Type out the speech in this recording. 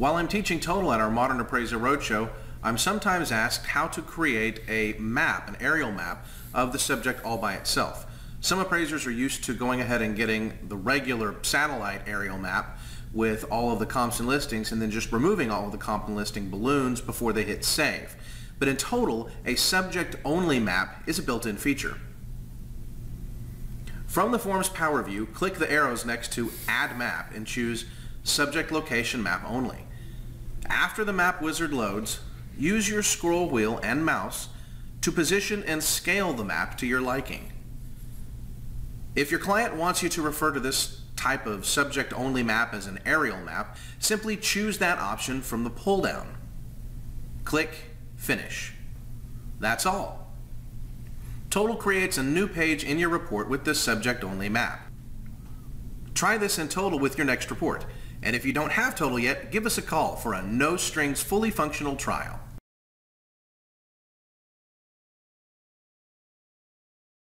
While I'm teaching Total at our Modern Appraiser Roadshow, I'm sometimes asked how to create a map, an aerial map, of the subject all by itself. Some appraisers are used to going ahead and getting the regular satellite aerial map with all of the comps and listings and then just removing all of the comp and listing balloons before they hit save. But in Total, a subject-only map is a built-in feature. From the Forms Power View, click the arrows next to Add Map and choose Subject Location Map Only. After the map wizard loads, use your scroll wheel and mouse to position and scale the map to your liking. If your client wants you to refer to this type of subject-only map as an aerial map, simply choose that option from the pull-down. Click Finish. That's all. Total creates a new page in your report with this subject-only map. Try this in Total with your next report. And if you don't have Total yet, give us a call for a no-strings fully functional trial.